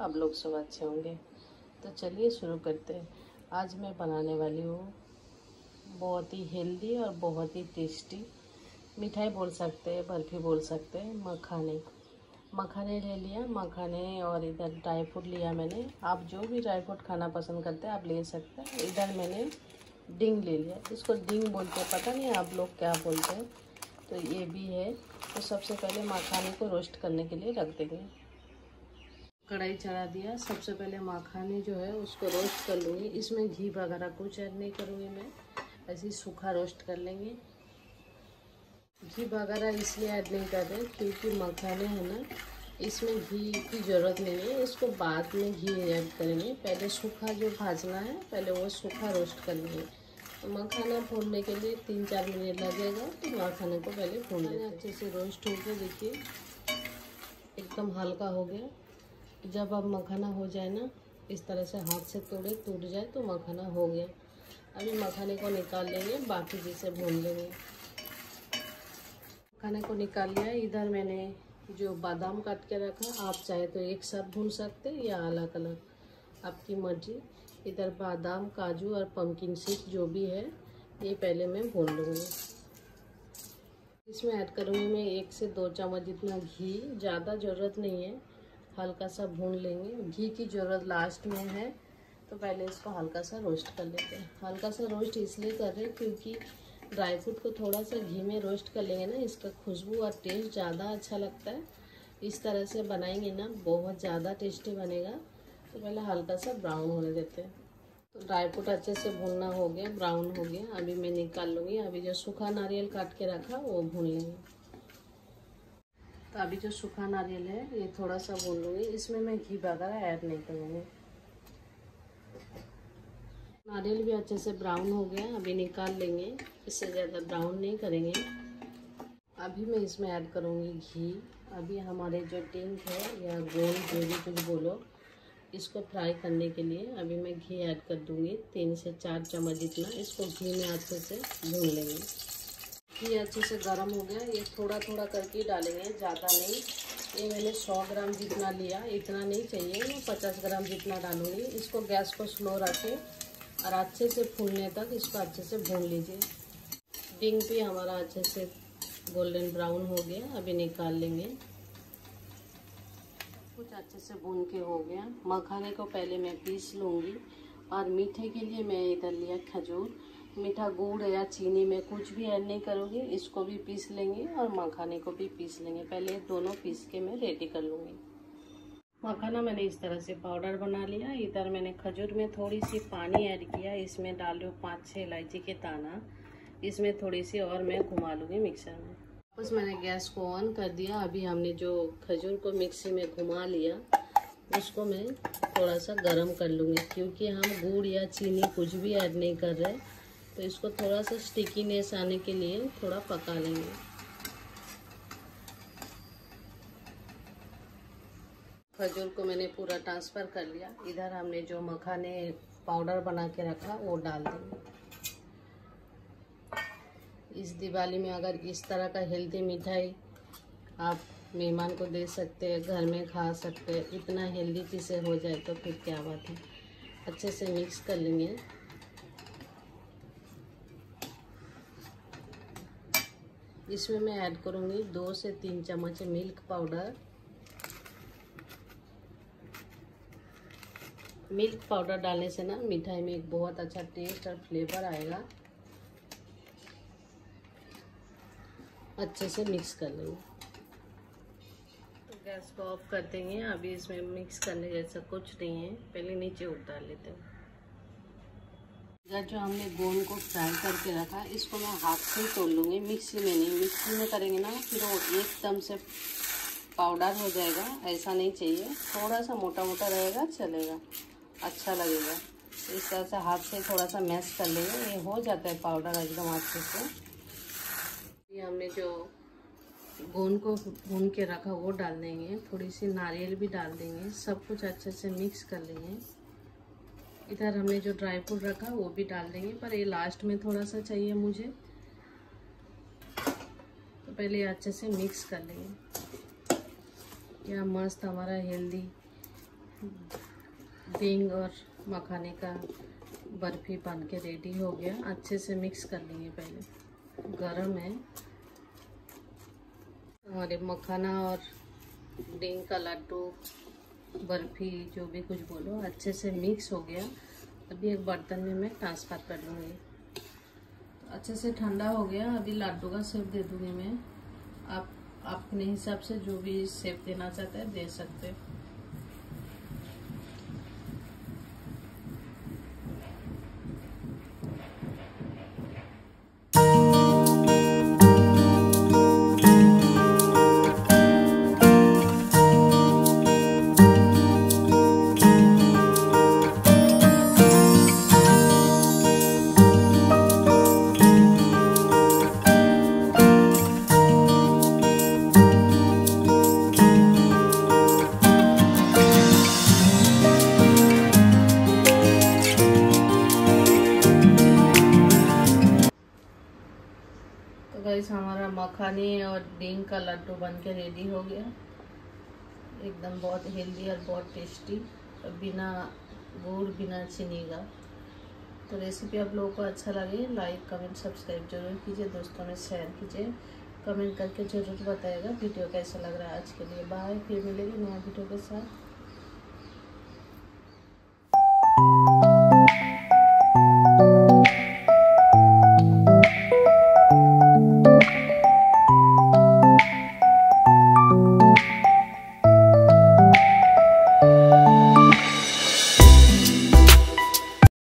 आप लोग सब अच्छे होंगे। तो चलिए शुरू करते हैं। आज मैं बनाने वाली हूँ बहुत ही हेल्दी और बहुत ही टेस्टी मिठाई बोल सकते हैं, बर्फ़ी बोल सकते हैं, मखाने। मखाने ले लिया, मखाने और इधर ड्राई फ्रूट लिया मैंने। आप जो भी ड्राई फ्रूट खाना पसंद करते हैं, आप ले सकते हैं। इधर मैंने डिंग ले लिया। इसको डिंग बोलते हैं, पता नहीं आप लोग क्या बोलते हैं। तो ये भी है। तो सबसे पहले मखाने को रोस्ट करने के लिए रख देंगे। कढ़ाई चढ़ा दिया। सबसे पहले मखाने जो है, उसको रोस्ट कर लूँगी। इसमें घी वगैरह कुछ ऐड नहीं करूँगी मैं। ऐसे ही सूखा रोस्ट कर लेंगे। घी वगैरह इसलिए ऐड नहीं कर रहे, क्योंकि मखाने हैं ना, इसमें घी की ज़रूरत नहीं है। इसको बाद में घी ऐड करेंगे। पहले सूखा जो भाजना है, पहले वो सूखा रोस्ट कर लेंगे। तो मखाना भूनने के लिए तीन चार मिनट लगेगा तो मखाने को पहले भून लेंगे अच्छे से रोस्ट हो गया देखिए, एकदम हल्का हो गया। जब अब मखाना हो जाए ना, इस तरह से हाथ से तोड़े, टूट जाए तो मखाना हो गया। अभी मखाने को निकाल लेंगे, बाकी जिसे भून लेंगे। मखाने को निकाल लिया, इधर मैंने जो बादाम काट के रखा, आप चाहे तो एक साथ भून सकते या अलग अलग आपकी मर्ज़ी। इधर बादाम, काजू और पम्पकिन सीड जो भी है, ये पहले मैं भून लूँगी। इसमें ऐड करूँगी मैं एक से दो चम्मच जितना घी, ज़्यादा ज़रूरत नहीं है। हल्का सा भून लेंगे। घी की ज़रूरत लास्ट में है तो पहले इसको हल्का सा रोस्ट कर लेते हैं। हल्का सा रोस्ट इसलिए कर रहे हैं क्योंकि ड्राई फ्रूट को थोड़ा सा घी में रोस्ट कर लेंगे ना, इसका खुशबू और टेस्ट ज़्यादा अच्छा लगता है। इस तरह से बनाएँगे ना, बहुत ज़्यादा टेस्टी बनेगा। तो पहले हल्का सा ब्राउन होने देते हैं। तो ड्राई फ्रूट अच्छे से भूनना हो गया ब्राउन हो गया। अभी मैं निकाल लूँगी। अभी जो सूखा नारियल काट के रखा, वो भून लेंगे। तो अभी जो सूखा नारियल है, ये थोड़ा सा भून लूँगी। इसमें मैं घी वगैरह ऐड नहीं करूँगी। नारियल भी अच्छे से ब्राउन हो गया, अभी निकाल लेंगे। इससे ज़्यादा ब्राउन नहीं करेंगे। अभी मैं इसमें ऐड करूँगी घी। अभी हमारे जो टिंक है, या गोल जो भी कुछ बोलो, इसको फ्राई करने के लिए अभी मैं घी ऐड कर दूँगी। तीन से चार चम्मच जितना, इसको घी में अच्छे से भून लेंगे। घी अच्छे से गर्म हो गया। ये थोड़ा थोड़ा करके डालेंगे ज़्यादा नहीं। ये मैंने 100 ग्राम जितना लिया, इतना नहीं चाहिए। मैं 50 ग्राम जितना डालूँगी। इसको गैस को स्लो रखें और अच्छे से फूलने तक इसको अच्छे से भून लीजिए। डिंग भी हमारा अच्छे से गोल्डन ब्राउन हो गया। अभी निकाल लेंगे। कुछ अच्छे से भून के हो गया। मखाने को पहले मैं पीस लूँगी। और मीठे के लिए मैं इधर लिया खजूर। मीठा गुड़ या चीनी में कुछ भी ऐड नहीं करूँगी, इसको भी पीस लेंगे और मखाने को भी पीस लेंगे। पहले दोनों पीस के मैं रेडी कर लूँगी। मखाना मैंने इस तरह से पाउडर बना लिया। इधर मैंने खजूर में थोड़ी सी पानी ऐड किया। इसमें डाल लो पाँच छः इलायची के दाना। इसमें थोड़ी सी और मैं घुमा लूँगी मिक्सर में। बस मैंने गैस को ऑन कर दिया। अभी हमने जो खजूर को मिक्सी में घुमा लिया, उसको मैं थोड़ा सा गर्म कर लूँगी। क्योंकि हम गुड़ या चीनी कुछ भी ऐड नहीं कर रहे। तो इसको थोड़ा सा स्टिकीनेस आने के लिए थोड़ा पका लेंगे। खजूर को मैंने पूरा ट्रांसफ़र कर लिया। इधर हमने जो मखाने पाउडर बना के रखा, वो डाल देंगे इस दिवाली में अगर इस तरह का हेल्दी मिठाई आप मेहमान को दे सकते हैं, घर में खा सकते हैं, इतना हेल्दी चीज़ें हो जाए तो फिर क्या बात है। अच्छे से मिक्स कर लेंगे। इसमें मैं ऐड करूँगी दो से तीन चम्मच मिल्क पाउडर मिल्क पाउडर डालने से ना मिठाई में एक बहुत अच्छा टेस्ट और फ्लेवर आएगा। अच्छे से मिक्स कर लेंगे। गैस को ऑफ़ कर देंगे। अभी इसमें मिक्स करने जैसा कुछ नहीं है। पहले नीचे उतार लेते हैं। जो हमने गोंद को फ्राई करके रखा, इसको मैं हाथ से ही तोड़ लूँगी। मिक्सी में नहीं, मिक्सी में करेंगे ना, फिर वो एकदम से पाउडर हो जाएगा, ऐसा नहीं चाहिए। थोड़ा सा मोटा मोटा रहेगा, चलेगा अच्छा लगेगा। इस तरह से हाथ से थोड़ा सा मैश कर लेंगे, ये हो जाता है पाउडर एकदम अच्छे से। ये हमने जो गोंद को भून के रखा, वो डाल देंगे। थोड़ी सी नारियल भी डाल देंगे। सब कुछ अच्छे से मिक्स कर लेंगे। इधर हमने जो ड्राई फ्रूट रखा वो भी डाल देंगे, पर ये लास्ट में थोड़ा सा चाहिए मुझे। तो पहले अच्छे से मिक्स कर लेंगे। क्या मस्त हमारा हेल्दी बींग और मखाने का बर्फ़ी बन के रेडी हो गया। अच्छे से मिक्स कर लेंगे पहले। गरम है। हमारे मखाना और डिंग का लड्डू बर्फ़ी जो भी कुछ बोलो, अच्छे से मिक्स हो गया। अभी एक बर्तन में मैं ट्रांसफ़र कर लूँगी। अच्छे से ठंडा हो गया। अभी लड्डू का सेप दे दूँगी मैं। आप अपने हिसाब से जो भी सेप देना चाहते हैं, दे सकते हैं। मखानी और डींग का लड्डू बन के रेडी हो गया। एकदम बहुत हेल्दी और बहुत टेस्टी और बिना गुड़, बिना चीनी का। तो रेसिपी आप लोगों को अच्छा लगे लाइक कमेंट सब्सक्राइब ज़रूर कीजिए। दोस्तों में शेयर कीजिए। कमेंट करके ज़रूर बताएगा वीडियो कैसा लग रहा है आज के लिए। बाय फिर मिलेगी नया वीडियो के साथ।